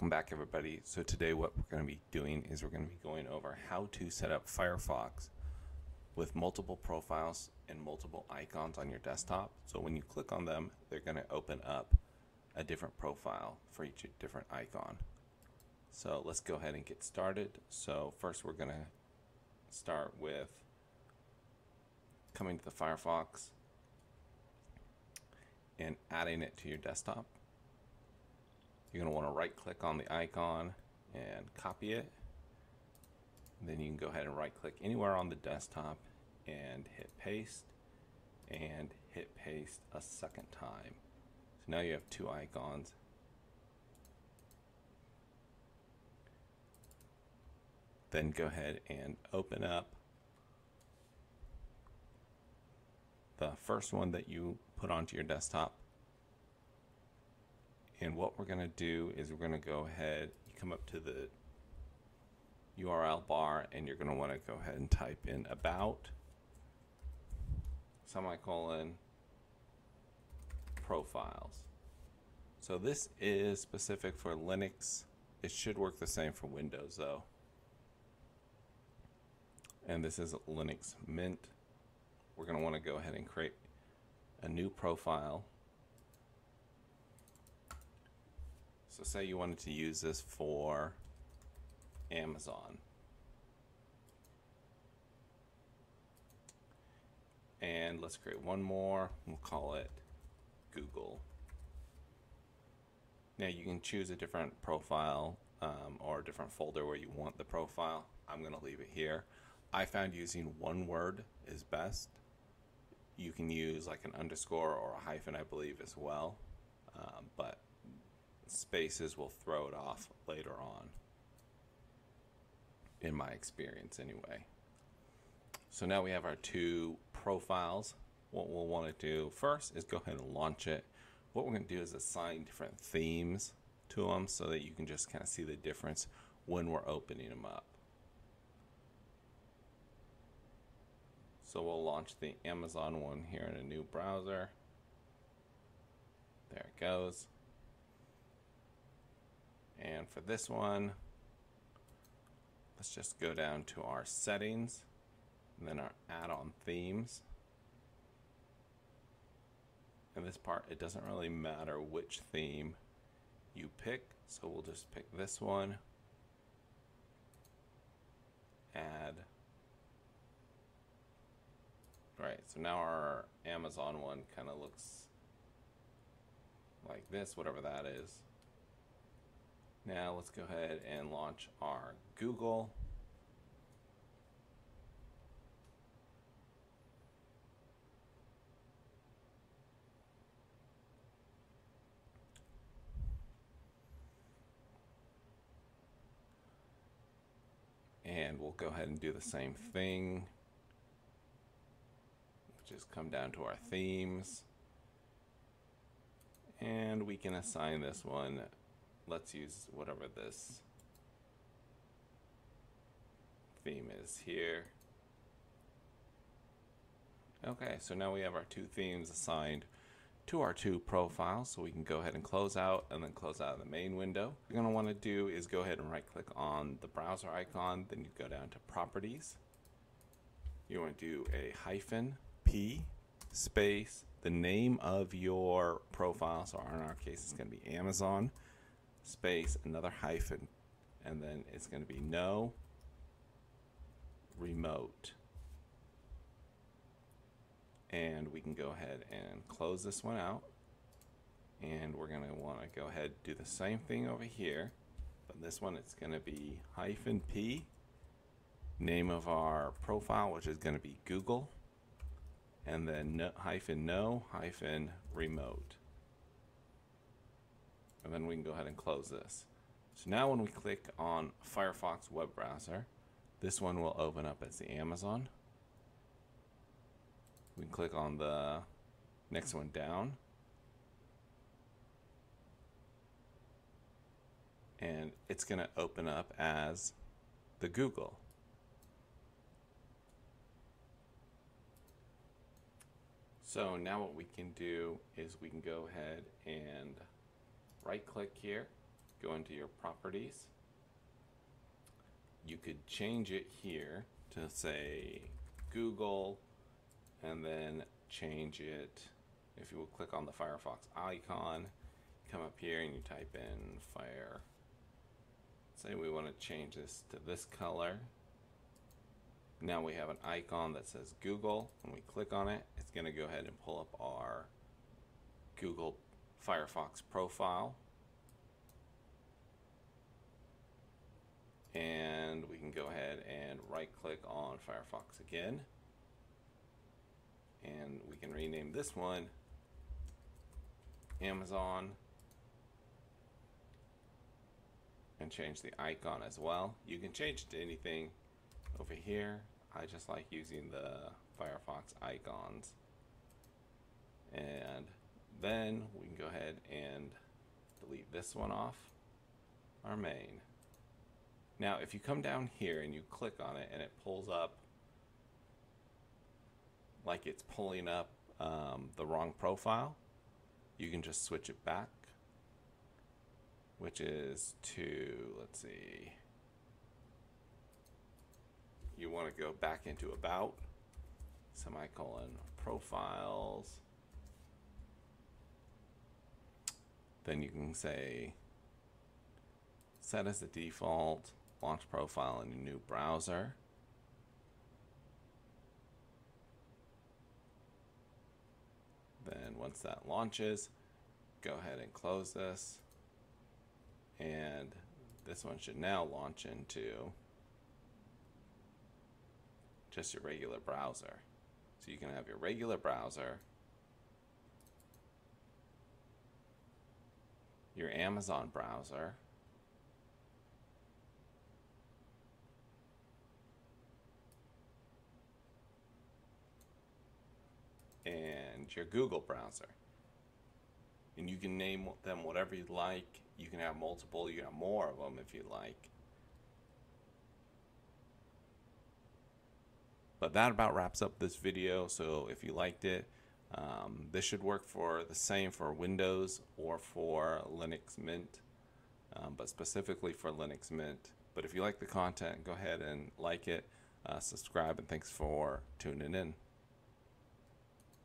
Welcome back everybody. So today what we're going to be doing is we're going to be going over how to set up Firefox with multiple profiles and multiple icons on your desktop. So when you click on them, they're going to open up a different profile for each different icon. So let's go ahead and get started. So first we're going to start with coming to the Firefox and adding it to your desktop. You're going to want to right click on the icon and copy it. Then you can go ahead and right click anywhere on the desktop and hit paste and hit paste a second time. So now you have two icons. Then go ahead and open up the first one that you put onto your desktop and what we're going to do is we're going to go ahead, you come up to the URL bar and you're going to want to go ahead and type in about semicolon profiles. So this is specific for Linux. It should work the same for Windows though. And this is Linux Mint. We're going to want to go ahead and create a new profile So say you wanted to use this for Amazon. And let's create one more. We'll call it Google. Now you can choose a different profile um, or a different folder where you want the profile. I'm going to leave it here. I found using one word is best. You can use like an underscore or a hyphen, I believe, as well. Um, but spaces will throw it off later on. In my experience, anyway. So now we have our two profiles. What we'll want to do first is go ahead and launch it. What we're going to do is assign different themes to them so that you can just kind of see the difference when we're opening them up. So we'll launch the Amazon one here in a new browser. There it goes. And for this one, let's just go down to our settings and then our add-on themes. In this part, it doesn't really matter which theme you pick, so we'll just pick this one, add. Right, so now our Amazon one kind of looks like this, whatever that is. Now let's go ahead and launch our Google. And we'll go ahead and do the same thing. Just come down to our themes. And we can assign this one let's use whatever this theme is here. Okay, so now we have our two themes assigned to our two profiles, so we can go ahead and close out and then close out of the main window. What you're want to do is go ahead and right click on the browser icon, then you go down to properties. You want to do a hyphen P space the name of your profile, so in our case it's to be Amazon space, another hyphen, and then it's going to be no remote. And we can go ahead and close this one out. And we're going to want to go ahead do the same thing over here. But this one, it's going to be hyphen P, name of our profile, which is going to be Google, and then no, hyphen no hyphen remote and then we can go ahead and close this. So now when we click on Firefox web browser, this one will open up as the Amazon. We can click on the next one down. And it's going to open up as the Google. So now what we can do is we can go ahead and right click here go into your properties. You could change it here to say Google and then change it. If you will click on the Firefox icon, come up here and you type in fire. Say we want to change this to this color. Now we have an icon that says Google. When we click on it, it's going to go ahead and pull up our Google Firefox profile. And we can go ahead and right click on Firefox again. And we can rename this one Amazon and change the icon as well. You can change it to anything over here. I just like using the Firefox icons. And then we can go ahead and delete this one off our main. Now, if you come down here and you click on it and it pulls up like it's pulling up um, the wrong profile, you can just switch it back, which is to, let's see, you want to go back into About, semicolon, Profiles. Then you can say, set as the default, launch profile in a new browser. Then once that launches, go ahead and close this. And this one should now launch into just your regular browser. So you can have your regular browser, your Amazon browser, and your Google browser. And you can name them whatever you like. You can have multiple, you can have more of them if you like. But that about wraps up this video. So if you liked it, um, this should work for the same for Windows or for Linux Mint, um, but specifically for Linux Mint. But if you like the content, go ahead and like it, uh, subscribe, and thanks for tuning in.